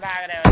bag of those.